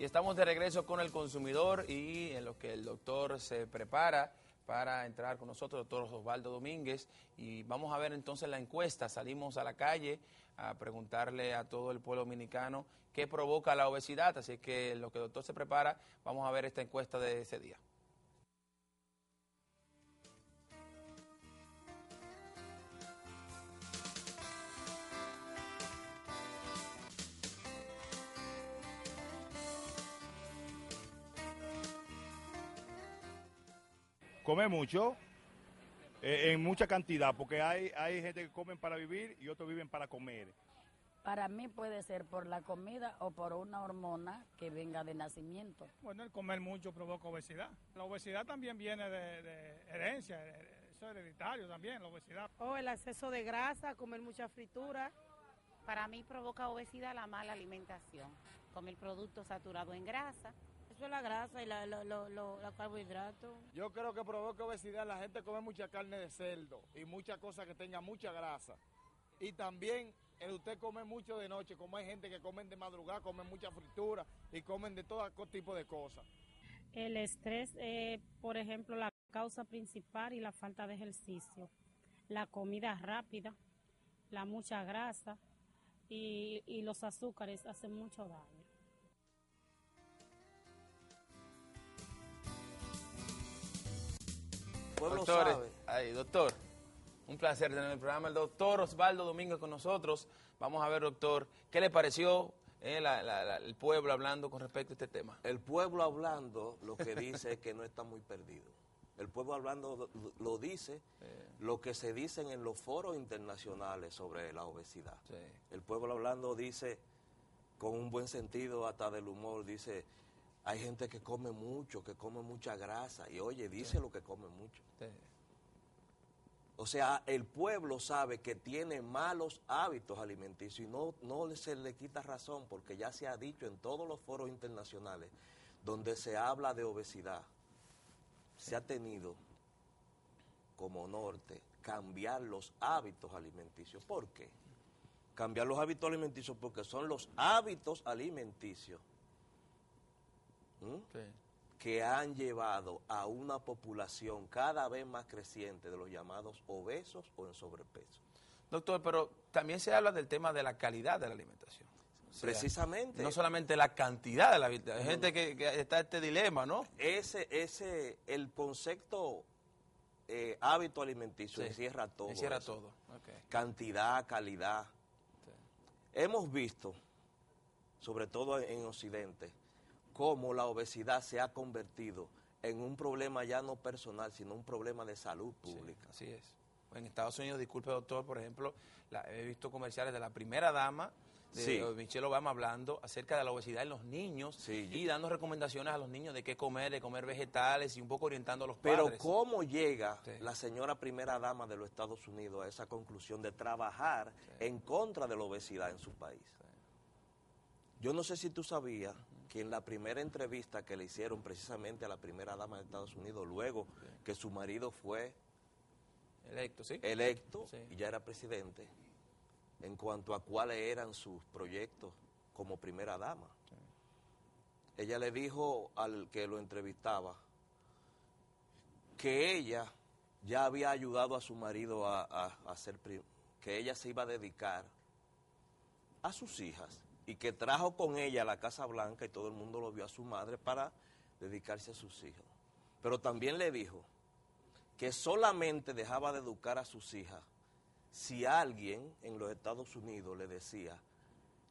Y estamos de regreso con el consumidor y en lo que el doctor se prepara para entrar con nosotros, doctor Osvaldo Domínguez, y vamos a ver entonces la encuesta. Salimos a la calle a preguntarle a todo el pueblo dominicano qué provoca la obesidad, así que lo que el doctor se prepara, vamos a ver esta encuesta de ese día. Come mucho, eh, en mucha cantidad, porque hay, hay gente que comen para vivir y otros viven para comer. Para mí puede ser por la comida o por una hormona que venga de nacimiento. Bueno, el comer mucho provoca obesidad. La obesidad también viene de, de herencia, eso es hereditario también, la obesidad. O el exceso de grasa, comer mucha fritura. Para mí provoca obesidad la mala alimentación, comer productos saturados en grasa. Eso es la grasa y la, lo, lo, lo- los carbohidratos. Yo creo que provoca obesidad. La gente come mucha carne de cerdo y muchas cosas que tengan mucha grasa. Y también el usted come mucho de noche, como hay gente que comen de madrugada, comen mucha fritura y comen de todo tipo de cosas. El estrés, eh, por ejemplo, la causa principal y la falta de ejercicio. La comida rápida, la mucha grasa y, y los azúcares hacen mucho daño. Pueblo Doctores, sabe. ay, doctor, un placer tener en el programa el doctor Osvaldo Domínguez con nosotros. Vamos a ver, doctor, ¿qué le pareció eh, la- la- la- el pueblo hablando con respecto a este tema? El pueblo hablando lo que dice es que no está muy perdido. El pueblo hablando lo, lo dice, lo que se dicen en los foros internacionales sobre la obesidad. Sí. El pueblo hablando dice, con un buen sentido hasta del humor, dice, hay gente que come mucho, que come mucha grasa, y oye, dice lo que come mucho. Sí. O sea, el pueblo sabe que tiene malos hábitos alimenticios y no, no se le quita razón porque ya se ha dicho en todos los foros internacionales donde se habla de obesidad, se ha tenido como norte cambiar los hábitos alimenticios. ¿Por qué? Cambiar los hábitos alimenticios porque son los hábitos alimenticios. Sí. que han llevado a una población cada vez más creciente de los llamados obesos o en sobrepeso. Doctor, pero también se habla del tema de la calidad de la alimentación. O sea, Precisamente. No solamente la cantidad de la vida. Hay gente que, que está este dilema, ¿no? Ese, ese, el concepto eh, hábito alimenticio Sí. encierra todo. Encierra eso. todo. Cantidad, calidad. Sí. Hemos visto, sobre todo en Occidente, cómo la obesidad se ha convertido en un problema ya no personal, sino un problema de salud Sí, pública. así es. En Estados Unidos, disculpe doctor, por ejemplo, la- he visto comerciales de la primera dama, de Sí. Michelle Obama, hablando acerca de la obesidad en los niños Sí, y dando recomendaciones a los niños de qué comer, de comer vegetales y un poco orientando a los Pero padres. ¿cómo llega Sí. la señora primera dama de los Estados Unidos a esa conclusión de trabajar en contra de la obesidad en su país? Yo no sé si tú sabías que en la primera entrevista que le hicieron precisamente a la primera dama de Estados Unidos, luego que su marido fue Electo, ¿sí? electo Sí. y ya era presidente, en cuanto a cuáles eran sus proyectos como primera dama. Ella le dijo al que lo entrevistaba que ella ya había ayudado a su marido a, a- a ser, que ella se iba a dedicar a sus hijas y que trajo con ella a la Casa Blanca y todo el mundo lo vio a su madre para dedicarse a sus hijos. Pero también le dijo que solamente dejaba de educar a sus hijas si alguien en los Estados Unidos le decía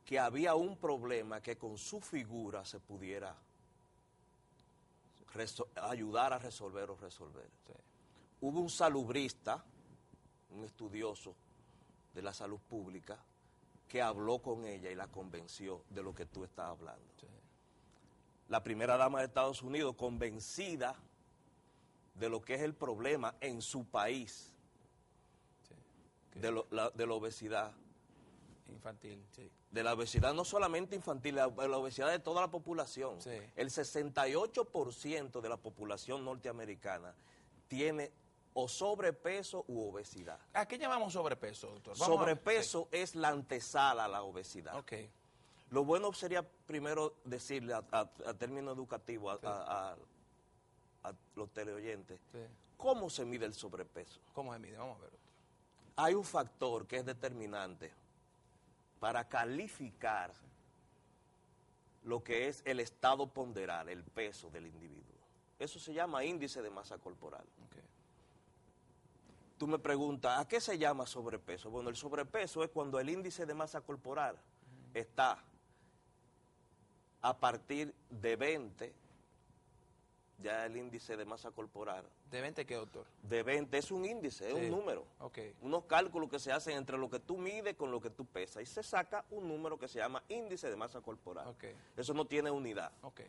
que había un problema que con su figura se pudiera ayudar a resolver o resolver. Sí. Hubo un salubrista, un estudioso de la salud pública, que habló con ella y la convenció de lo que tú estás hablando. Sí. La primera dama de Estados Unidos convencida de lo que es el problema en su país, Sí. De, lo- la, de la obesidad. Infantil, sí. De la obesidad no solamente infantil, la, la obesidad de toda la población. El 68% de la población norteamericana tiene o sobrepeso u obesidad. ¿A qué llamamos sobrepeso, doctor? Vamos a- Sobrepeso es la antesala a la obesidad. Lo bueno sería primero decirle a, a- a término educativo a, los teleoyentes Sí. cómo se mide el sobrepeso. ¿Cómo se mide? Vamos a ver. Hay un factor que es determinante para calificar lo que es el estado ponderal, el peso del individuo. Eso se llama índice de masa corporal. Ok. Tú me preguntas, ¿a qué se llama sobrepeso? Bueno, el sobrepeso es cuando el índice de masa corporal está a partir de 20, ya el índice de masa corporal, ¿De 20 qué, doctor? de 20 es un índice, es un número. Ok. Unos cálculos que se hacen entre lo que tú mides con lo que tú pesas y se saca un número que se llama índice de masa corporal. Ok. Eso no tiene unidad. Ok.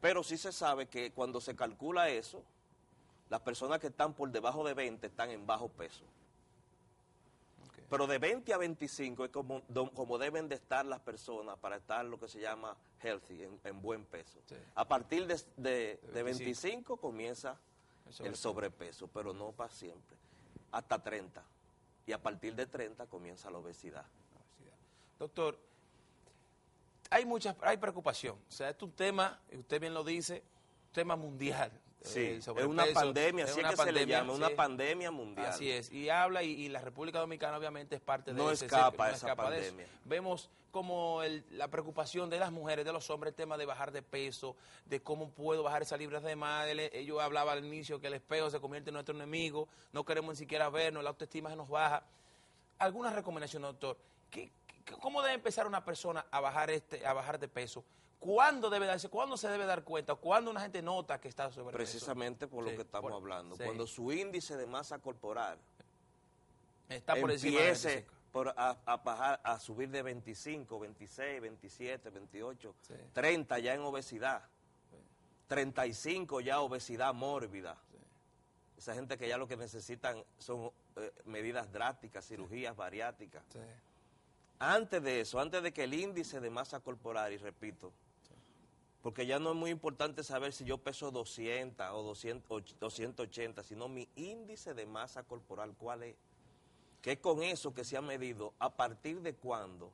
Pero sí se sabe que cuando se calcula eso, las personas que están por debajo de 20 están en bajo peso. Pero de 20 a 25 es como, como deben de estar las personas para estar lo que se llama healthy, en, en buen peso. Sí. A partir de, de- De de 25 25 comienza El el sobrepeso, pero no para siempre. Hasta 30. Y a partir de 30 comienza la obesidad. obesidad. Doctor, hay muchas, hay preocupación. O sea, esto es un tema, usted bien lo dice, un tema mundial. Sí, Eh, es una pandemia, así es que se le llama, una pandemia mundial. Así es, y habla, y, y la República Dominicana obviamente es parte de No ese escapa no esa escapa de eso. pandemia. Vemos como el- la preocupación de las mujeres, de los hombres, el tema de bajar de peso, de cómo puedo bajar esas libras de más. Ellos hablaba al inicio que el espejo se convierte en nuestro enemigo, no queremos ni siquiera vernos, la autoestima se nos baja. Algunas recomendaciones, doctor. ¿Qué- qué- ¿Cómo debe empezar una persona a bajar este, a bajar de peso? ¿Cuándo debe darse, cuándo se debe dar cuenta? ¿Cuándo una gente nota que está sobrepeso? Precisamente por lo Sí, que estamos por- hablando. sí. Cuando su índice de masa corporal Está por empiece 25. por a, a bajar, a subir de 25, 26, 27, 28, Sí. 30 ya en obesidad, 35 ya obesidad mórbida. Esa gente que ya lo que necesitan son eh, medidas drásticas, cirugías bariátricas. Antes de eso, antes de que el índice de masa corporal, y repito, porque ya no es muy importante saber si yo peso 200 o 200, och- 280, sino mi índice de masa corporal, ¿cuál es? Que es con eso que se ha medido a partir de cuándo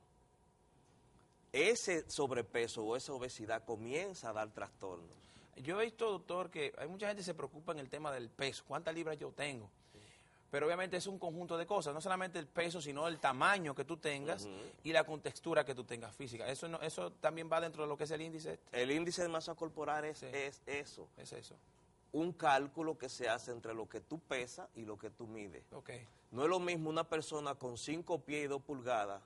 ese sobrepeso o esa obesidad comienza a dar trastornos. Yo he visto, doctor, que hay mucha gente que se preocupa en el tema del peso, cuántas libras yo tengo. Pero obviamente es un conjunto de cosas, no solamente el peso, sino el tamaño que tú tengas y la contextura que tú tengas física. Eso no, eso también va dentro de lo que es el índice. este. El índice de masa corporal es, Sí. es eso, Es eso. un cálculo que se hace entre lo que tú pesas y lo que tú mides. No es lo mismo una persona con 5 pies y 2 pulgadas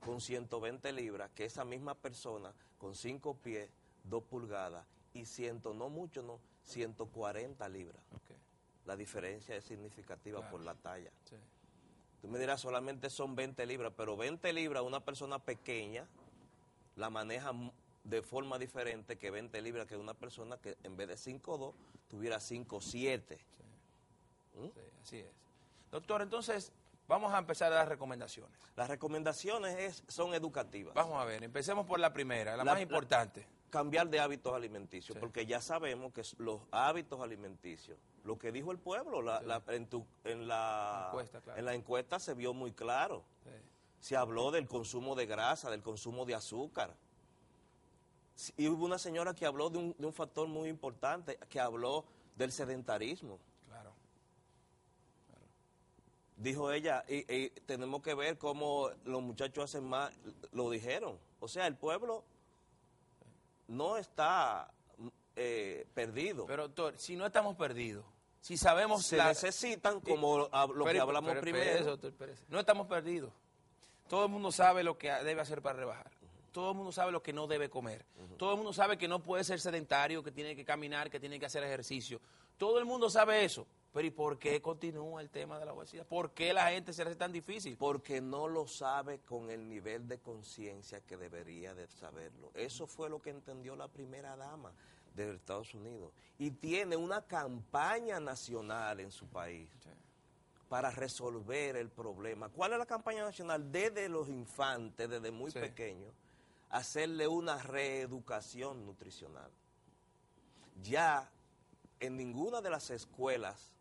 con 120 libras que esa misma persona con 5 pies, 2 pulgadas y 100, no mucho, no, 140 libras. La diferencia es significativa Claro. por la talla. Sí. Tú me dirás, solamente son 20 libras, pero 20 libras una persona pequeña la maneja de forma diferente que 20 libras que una persona que en vez de 5'2 tuviera 5'7. ¿Mm? Sí, así es. Doctor, entonces vamos a empezar a dar recomendaciones. Las recomendaciones es- son educativas. Vamos a ver, empecemos por la primera, la, La- más importante. Cambiar de hábitos alimenticios, Sí. porque ya sabemos que los hábitos alimenticios, lo que dijo el pueblo la- Sí. la- en, tu- en la, Encuesta, claro. en la encuesta se vio muy claro. Sí. Se habló del consumo de grasa, del consumo de azúcar. Y hubo una señora que habló de un, de un factor muy importante, que habló del sedentarismo. Claro. Dijo ella, y, y tenemos que ver cómo los muchachos hacen más, lo dijeron. O sea, el pueblo no está eh, perdido. Pero doctor, si no estamos perdidos, si sabemos se la- necesitan, como hab- lo que Pero- hablamos pero primero. eso, doctor, espérese. No estamos perdidos. Todo el mundo sabe lo que debe hacer para rebajar. Todo el mundo sabe lo que no debe comer. Todo el mundo sabe que no puede ser sedentario, que tiene que caminar, que tiene que hacer ejercicio. Todo el mundo sabe eso. Pero ¿y por qué continúa el tema de la obesidad? ¿Por qué la gente se le hace tan difícil? porque no lo sabe con el nivel de conciencia que debería de saberlo. Eso fue lo que entendió la primera dama de Estados Unidos. Y tiene una campaña nacional en su país para resolver el problema. ¿Cuál es la campaña nacional? Desde los infantes, desde muy Sí. pequeños, hacerle una reeducación nutricional. Ya en ninguna de las escuelas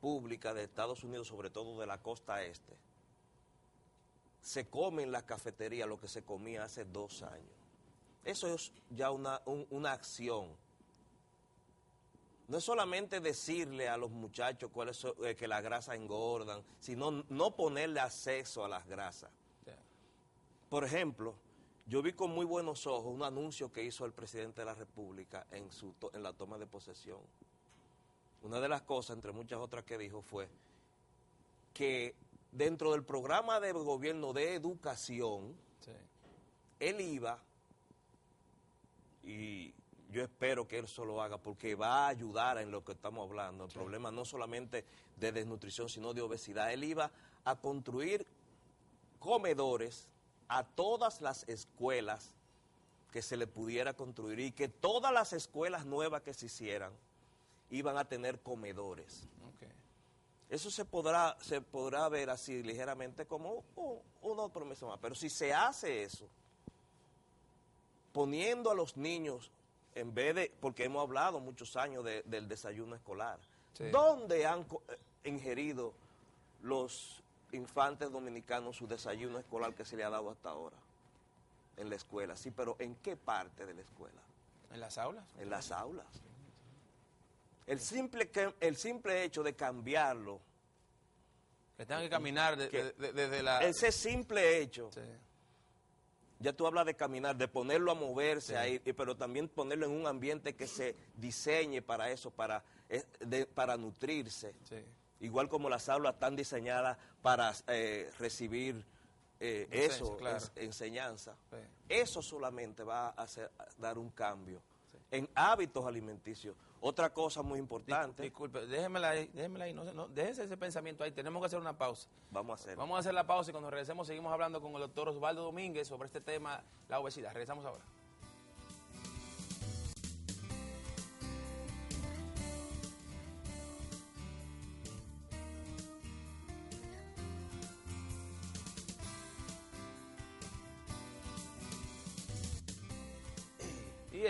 públicas de Estados Unidos, sobre todo de la costa este, se come en la cafetería lo que se comía hace dos años. Eso es ya una, un- una acción. No es solamente decirle a los muchachos cuáles eh, que las grasas engordan, sino no ponerle acceso a las grasas. Por ejemplo, yo vi con muy buenos ojos un anuncio que hizo el presidente de la República en, su to- en la toma de posesión. Una de las cosas, entre muchas otras que dijo, fue que dentro del programa de gobierno de educación, Sí. él iba, y yo espero que él eso lo haga porque va a ayudar en lo que estamos hablando, el problema no solamente de desnutrición, sino de obesidad. Él iba a construir comedores a todas las escuelas que se le pudiera construir y que todas las escuelas nuevas que se hicieran iban a tener comedores. Eso se podrá, se podrá ver así ligeramente como oh, una promesa más. Pero si se hace eso, poniendo a los niños, en vez de, porque hemos hablado muchos años de- del desayuno escolar, Sí. ¿dónde han eh, ingerido los infantes dominicanos su desayuno escolar que se le ha dado hasta ahora? En la escuela, sí, pero ¿en qué parte de la escuela? ¿En las aulas? En las aulas. El simple, el simple hecho de cambiarlo, Que tengan que caminar de- Que- de- de- desde la... ese simple hecho, Sí. ya tú hablas de caminar, de ponerlo a moverse Sí. ahí, pero también ponerlo en un ambiente que se diseñe para eso, para, eh, para nutrirse. Sí. Igual como las aulas están diseñadas para eh, recibir eh, Docencia, eso, claro. enseñanza. Eso solamente va a, hacer, a dar un cambio en hábitos alimenticios. Otra cosa muy importante, Disculpe, déjemela ahí, déjemela ahí, no, no, déjese ese pensamiento ahí, tenemos que hacer una pausa. vamos a hacer. Vamos a hacer la pausa y cuando regresemos seguimos hablando con el doctor Osvaldo Domínguez sobre este tema, la obesidad. Regresamos ahora.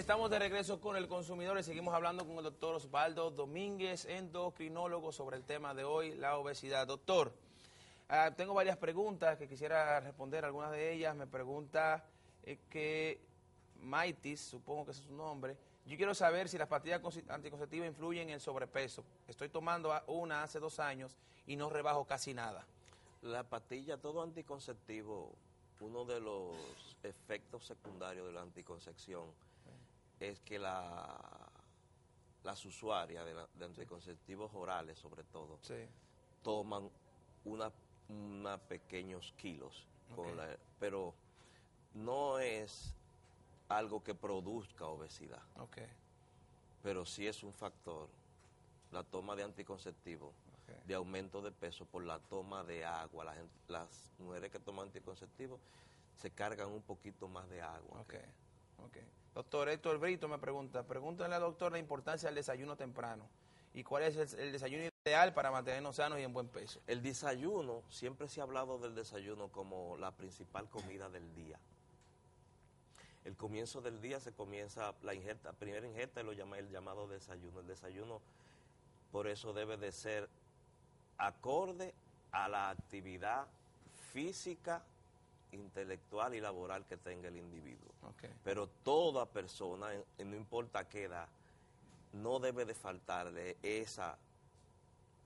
Estamos de regreso con el consumidor y seguimos hablando con el doctor Osvaldo Domínguez, endocrinólogo, sobre el tema de hoy, la obesidad. Doctor, ah, tengo varias preguntas que quisiera responder, algunas de ellas. Me pregunta eh, que Maitis, supongo que ese es su nombre, yo quiero saber si las pastillas anticonceptivas influyen en el sobrepeso. Estoy tomando una hace dos años y no rebajo casi nada. La pastilla, todo anticonceptivo, uno de los efectos secundarios de la anticoncepción es que la, las usuarias de, la- de anticonceptivos orales, sobre todo, Sí. toman una, una pequeños kilos, con la- pero no es algo que produzca obesidad, pero sí es un factor, la toma de anticonceptivos, de aumento de peso por la toma de agua. La gente- las mujeres que toman anticonceptivos se cargan un poquito más de agua. Doctor Héctor Brito me pregunta, pregúntale al doctor la importancia del desayuno temprano y cuál es el, desayuno ideal para mantenernos sanos y en buen peso. El desayuno, siempre se ha hablado del desayuno como la principal comida del día. El comienzo del día se comienza, la primera ingesta lo llama el llamado desayuno. El desayuno, por eso debe de ser acorde a la actividad física, intelectual y laboral que tenga el individuo. Pero toda persona, no importa qué edad, no debe de faltarle esa,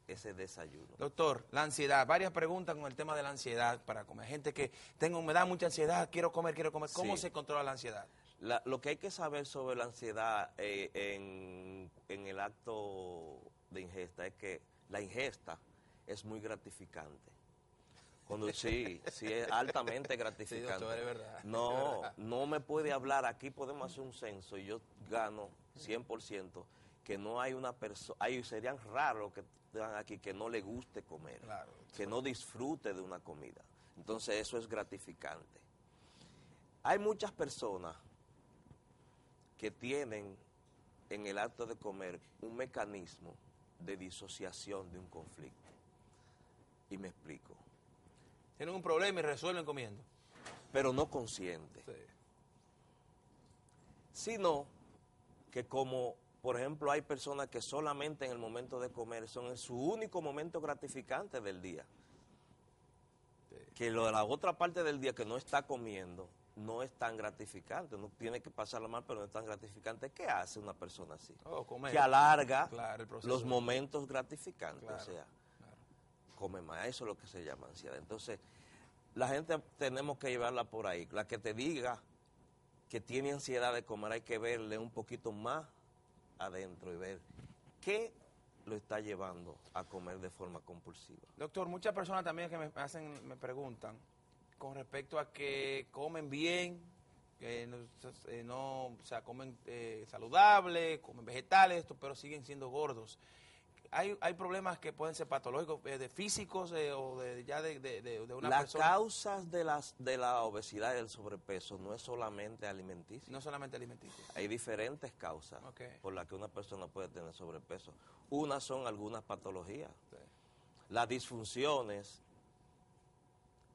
ese desayuno. Doctor, la ansiedad, varias preguntas con el tema de la ansiedad para comer. Gente que tengo, me da mucha ansiedad, quiero comer, quiero comer. ¿Cómo Sí. se controla la ansiedad? La- lo que hay que saber sobre la ansiedad eh, en, en el acto de ingesta es que la ingesta es muy gratificante. Cuando sí, sí es altamente gratificante. doctor, es verdad, es No, verdad. no me puede hablar. Aquí podemos hacer un censo y yo gano 100% que no hay una persona, serían raros que están aquí que no le guste comer, Claro. que no disfrute de una comida. Entonces eso es gratificante. Hay muchas personas que tienen en el acto de comer un mecanismo de disociación de un conflicto. Y me explico. Tienen un problema y resuelven comiendo. Pero no consciente. Sí. Sino que como, por ejemplo, hay personas que solamente en el momento de comer son en su único momento gratificante del día. Sí. que lo de la otra parte del día que no está comiendo no es tan gratificante, no tiene que pasarla mal, pero no es tan gratificante. ¿Qué hace una persona así? Oh, comer. Que alarga Claro, los momentos gratificantes, Claro, o sea. Come más, eso es lo que se llama ansiedad. Entonces, la gente tenemos que llevarla por ahí. La que te diga que tiene ansiedad de comer, hay que verle un poquito más adentro y ver qué lo está llevando a comer de forma compulsiva. Doctor, muchas personas también que me hacen, me preguntan con respecto a que comen bien, que no, eh, o sea, comen eh, saludable, comen vegetales, esto, pero siguen siendo gordos. Hay, hay problemas que pueden ser patológicos, eh, de físicos eh, o de, ya de, de- una Las persona. causas de, las, de la obesidad y del sobrepeso no es solamente alimenticio. No solamente alimenticios. Hay diferentes causas por las que una persona puede tener sobrepeso. Unas son algunas patologías. Sí. Las disfunciones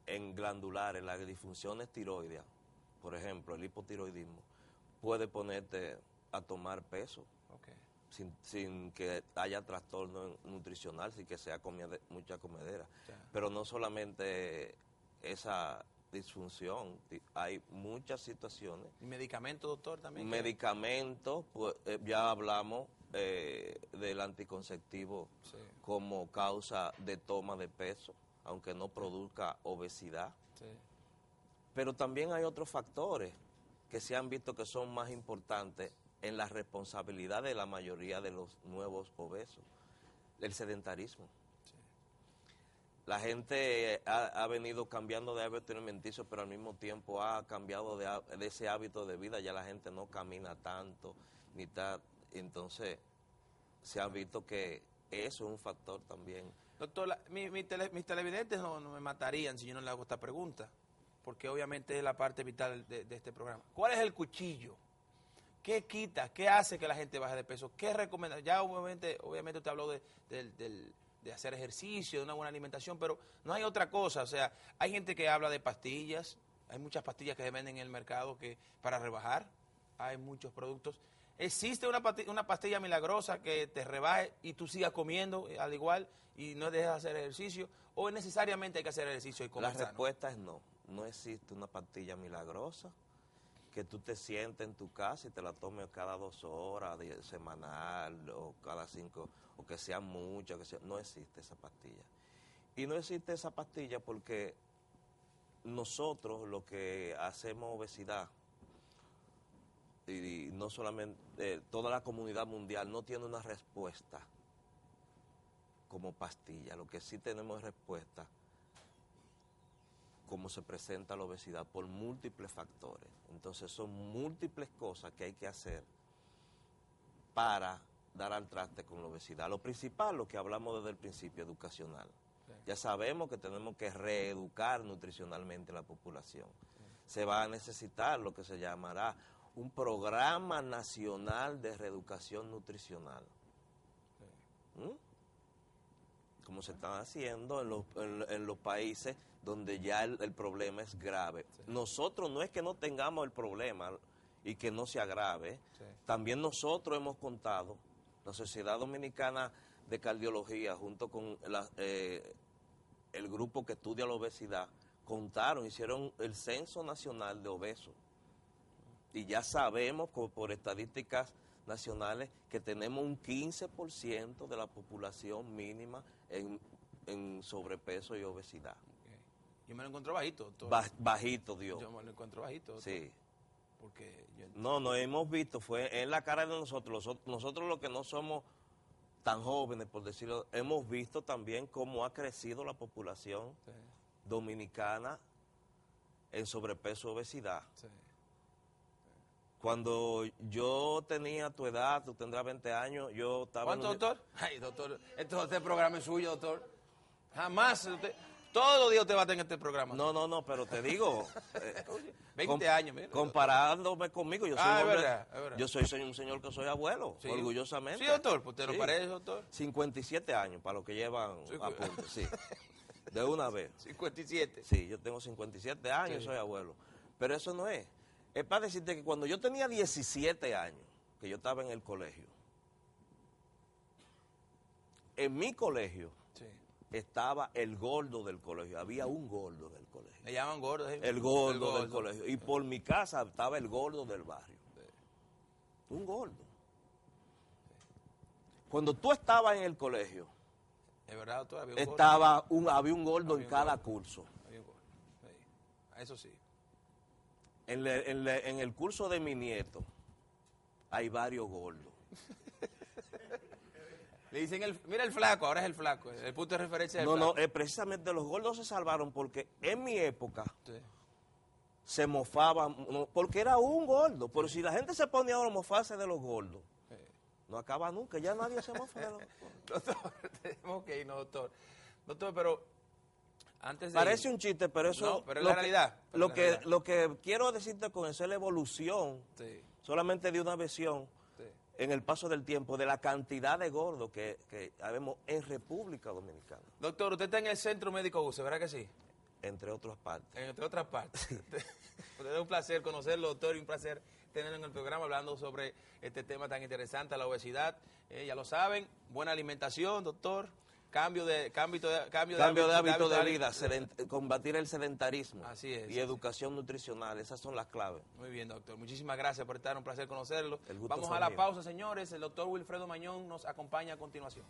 en glandulares, las disfunciones tiroideas, por ejemplo, el hipotiroidismo, puede ponerte a tomar peso. Sin, sin que haya trastorno nutricional, sin que sea comide- mucha comedera. Pero no solamente esa disfunción, hay muchas situaciones ¿Y medicamentos, doctor, también? medicamentos, pues, eh, ya hablamos eh, del anticonceptivo Sí, como causa de toma de peso, aunque no produzca obesidad. sí. Pero también hay otros factores que se han visto que son más importantes en la responsabilidad de la mayoría de los nuevos obesos. El sedentarismo. La gente ha, ha venido cambiando de hábito alimenticio, pero al mismo tiempo ha cambiado de, ese hábito de vida. Ya la gente no camina tanto, ni está. Entonces, se ha visto que eso es un factor también. Doctor, la- mi- mi tele- mis televidentes no, no me matarían si yo no le hago esta pregunta, porque obviamente es la parte vital de, de este programa. ¿Cuál es el cuchillo? ¿Qué quita? ¿Qué hace que la gente baje de peso? ¿Qué recomienda? Ya obviamente, obviamente usted habló de, hacer ejercicio, de una buena alimentación, pero no hay otra cosa. O sea, hay gente que habla de pastillas, hay muchas pastillas que se venden en el mercado que para rebajar, hay muchos productos. ¿Existe una, pati- una pastilla milagrosa que te rebaje y tú sigas comiendo eh, al igual y no dejes de hacer ejercicio? ¿O necesariamente hay que hacer ejercicio y La comer sano? respuesta es no. No existe una pastilla milagrosa que tú te sientes en tu casa y te la tomes cada dos horas, semanal o cada cinco, o que sean muchas, que sea, no existe esa pastilla. Y no existe esa pastilla porque nosotros lo que hacemos obesidad, y, y no solamente eh, toda la comunidad mundial no tiene una respuesta como pastilla, lo que sí tenemos es respuesta cómo se presenta la obesidad por múltiples factores. Entonces son múltiples cosas que hay que hacer para dar al traste con la obesidad. Lo principal, lo que hablamos desde el principio, educacional. Ya sabemos que tenemos que reeducar nutricionalmente a la población. Se va a necesitar lo que se llamará un programa nacional de reeducación nutricional. ¿Mm? Como se están haciendo en los, en, en los países donde ya el, el problema es grave. Nosotros no es que no tengamos el problema y que no se agrave, Sí. también nosotros hemos contado, la Sociedad Dominicana de Cardiología junto con la, eh, el grupo que estudia la obesidad, contaron, hicieron el censo nacional de obesos. Y ya sabemos por estadísticas nacionales que tenemos un 15% de la población mínima en, en sobrepeso y obesidad. Yo me lo encuentro bajito, doctor. Ba- bajito, Dios. Yo me lo encuentro bajito, doctor. Sí. Porque yo No, no hemos visto, fue en la cara de nosotros. Nosotros, nosotros los que no somos tan jóvenes, por decirlo, hemos visto también cómo ha crecido la población Sí, dominicana en sobrepeso y obesidad. sí. Cuando yo tenía tu edad, tú tendrás 20 años, yo estaba... ¿Cuánto, un- doctor? Ay, doctor, esto, este programa es suyo, doctor. Jamás, usted, todos los días usted va a tener este programa. No, no, no, pero te digo... eh, 20 com- años, mire. Comparándome conmigo, yo soy, Ah, un es hombre- verdad, es verdad. yo soy, soy un señor que soy abuelo, Sí. orgullosamente. Sí, doctor, pues Sí. lo parece, doctor. 57 años, para los que llevan Sí, apuntes, sí. De una vez. 57. Sí, yo tengo 57 años, Sí. soy abuelo. Pero eso no es. Es para decirte que cuando yo tenía 17 años, que yo estaba en el colegio, en mi colegio Sí. estaba el gordo del colegio. Había un gordo del colegio. Le llaman gordo. El gordo, del colegio. Y por mi casa estaba el gordo del barrio. Un gordo. Cuando tú estabas en el colegio, Es verdad, doctor. Había un gordo. estaba un, había un gordo Había en un cada gordo. curso. Había un gordo. Eso sí. En, el curso de mi nieto hay varios gordos. Le dicen, el, mira el flaco, ahora es el flaco. El punto de referencia es el No, no, eh, precisamente los gordos se salvaron porque en mi época Sí. se mofaban, no, porque era un gordo. Pero si la gente se ponía ahora a mofarse de los gordos, no acaba nunca, ya nadie se mofa de los gordos. Doctor, tenemos que irnos, doctor. Doctor, pero antes de... Parece un chiste, pero eso... No, pero es lo la realidad, Lo la que, realidad. lo que quiero decirte con eso es la evolución Sí, solamente de una visión sí. en el paso del tiempo de la cantidad de gordos que, que habemos en República Dominicana, Doctor, usted está en el Centro Médico UCE, ¿verdad que sí? entre otras partes. Entre otras partes. Usted es un placer conocerlo, doctor, y un placer tenerlo en el programa hablando sobre este tema tan interesante, la obesidad. Eh, ya lo saben, buena alimentación, doctor. Cambio de cambio de cambio, Cambio de hábito hábito de vida, sedent- combatir el sedentarismo Así es, y educación nutricional, esas son las claves. Muy bien, doctor. Muchísimas gracias por estar, un placer conocerlo. Vamos a la mío. pausa, señores. El doctor Wilfredo Mañón nos acompaña a continuación.